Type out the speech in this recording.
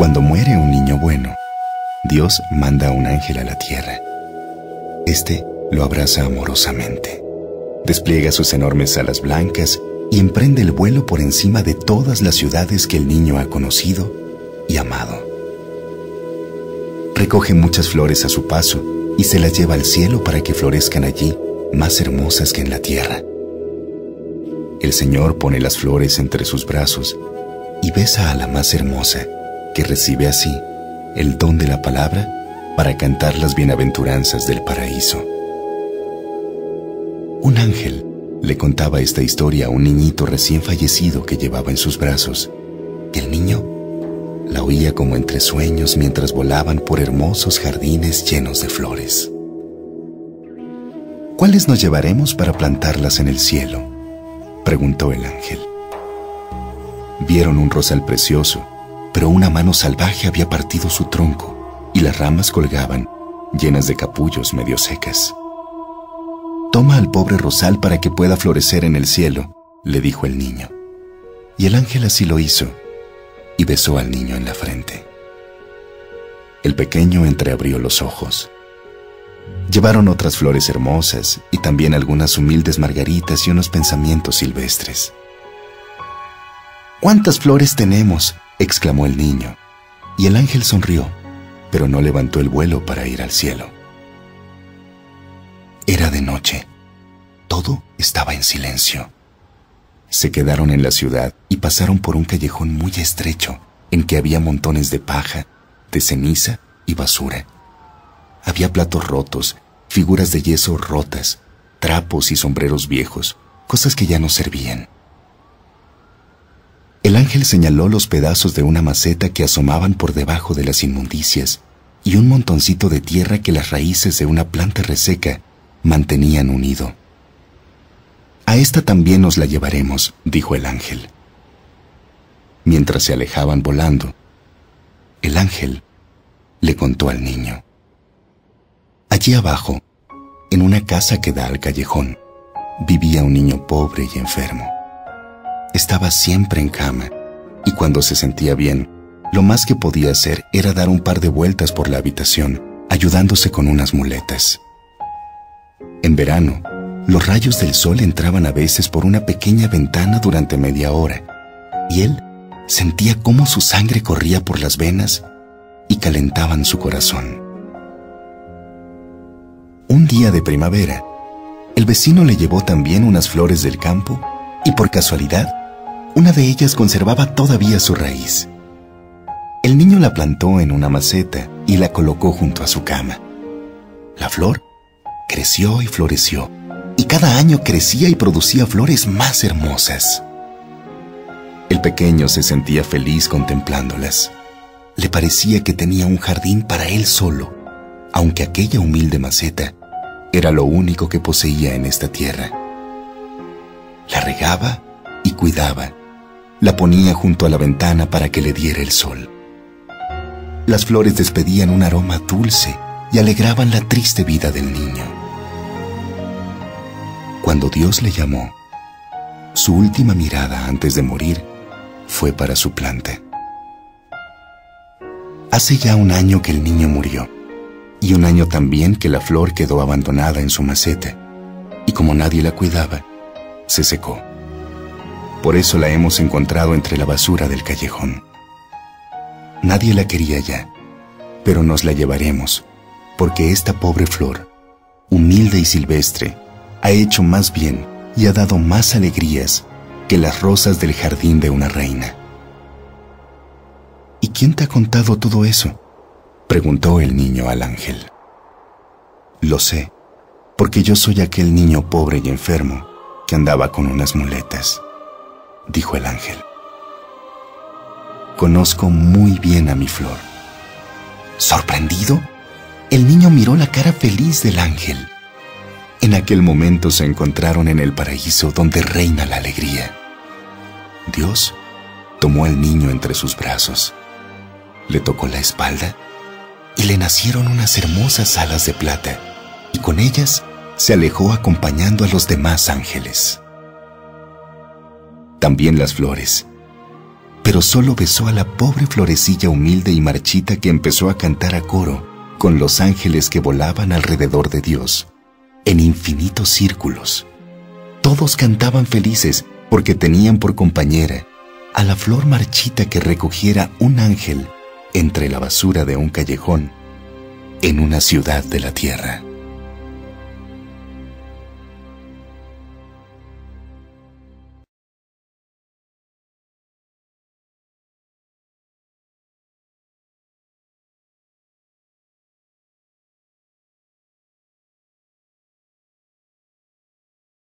Cuando muere un niño bueno, Dios manda a un ángel a la tierra. Este lo abraza amorosamente. Despliega sus enormes alas blancas y emprende el vuelo por encima de todas las ciudades que el niño ha conocido y amado. Recoge muchas flores a su paso y se las lleva al cielo para que florezcan allí más hermosas que en la tierra. El Señor pone las flores entre sus brazos y besa a la más hermosa, que recibe así el don de la palabra para cantar las bienaventuranzas del paraíso. Un ángel le contaba esta historia a un niñito recién fallecido que llevaba en sus brazos. El niño la oía como entre sueños mientras volaban por hermosos jardines llenos de flores. ¿Cuáles nos llevaremos para plantarlas en el cielo? preguntó el ángel. Vieron un rosal precioso, pero una mano salvaje había partido su tronco y las ramas colgaban, llenas de capullos medio secas. Toma al pobre rosal para que pueda florecer en el cielo, le dijo el niño. Y el ángel así lo hizo, y besó al niño en la frente. El pequeño entreabrió los ojos. Llevaron otras flores hermosas y también algunas humildes margaritas y unos pensamientos silvestres. ¿Cuántas flores tenemos? Exclamó el niño. Y el ángel sonrió, pero no levantó el vuelo para ir al cielo. Era de noche. Todo estaba en silencio. Se quedaron en la ciudad y pasaron por un callejón muy estrecho en que había montones de paja, de ceniza y basura. Había platos rotos, figuras de yeso rotas, trapos y sombreros viejos, cosas que ya no servían. El ángel señaló los pedazos de una maceta que asomaban por debajo de las inmundicias y un montoncito de tierra que las raíces de una planta reseca mantenían unido. A esta también nos la llevaremos, dijo el ángel. Mientras se alejaban volando, el ángel le contó al niño. Allí abajo, en una casa que da al callejón, vivía un niño pobre y enfermo. Estaba siempre en cama y cuando se sentía bien, lo más que podía hacer era dar un par de vueltas por la habitación, ayudándose con unas muletas. En verano, los rayos del sol entraban a veces por una pequeña ventana durante media hora, y él sentía cómo su sangre corría por las venas y calentaban su corazón. Un día de primavera, el vecino le llevó también unas flores del campo y por casualidad, una de ellas conservaba todavía su raíz. El niño la plantó en una maceta y la colocó junto a su cama. La flor creció y floreció, y cada año crecía y producía flores más hermosas. El pequeño se sentía feliz contemplándolas. Le parecía que tenía un jardín para él solo, aunque aquella humilde maceta era lo único que poseía en esta tierra. La regaba y cuidaba. La ponía junto a la ventana para que le diera el sol. Las flores despedían un aroma dulce y alegraban la triste vida del niño. Cuando Dios le llamó, su última mirada antes de morir fue para su planta. Hace ya un año que el niño murió y un año también que la flor quedó abandonada en su maceta y como nadie la cuidaba, se secó. Por eso la hemos encontrado entre la basura del callejón. Nadie la quería ya, pero nos la llevaremos, porque esta pobre flor, humilde y silvestre, ha hecho más bien y ha dado más alegrías que las rosas del jardín de una reina. ¿Y quién te ha contado todo eso? preguntó el niño al ángel. Lo sé, porque yo soy aquel niño pobre y enfermo que andaba con unas muletas, dijo el ángel. Conozco muy bien a mi flor. Sorprendido, el niño miró la cara feliz del ángel en aquel momento se encontraron en el paraíso donde reina la alegría. Dios tomó al niño entre sus brazos, le tocó la espalda y le nacieron unas hermosas alas de plata y con ellas se alejó acompañando a los demás ángeles. También las flores, pero solo besó a la pobre florecilla humilde y marchita que empezó a cantar a coro con los ángeles que volaban alrededor de Dios, en infinitos círculos. Todos cantaban felices porque tenían por compañera a la flor marchita que recogiera un ángel entre la basura de un callejón en una ciudad de la tierra.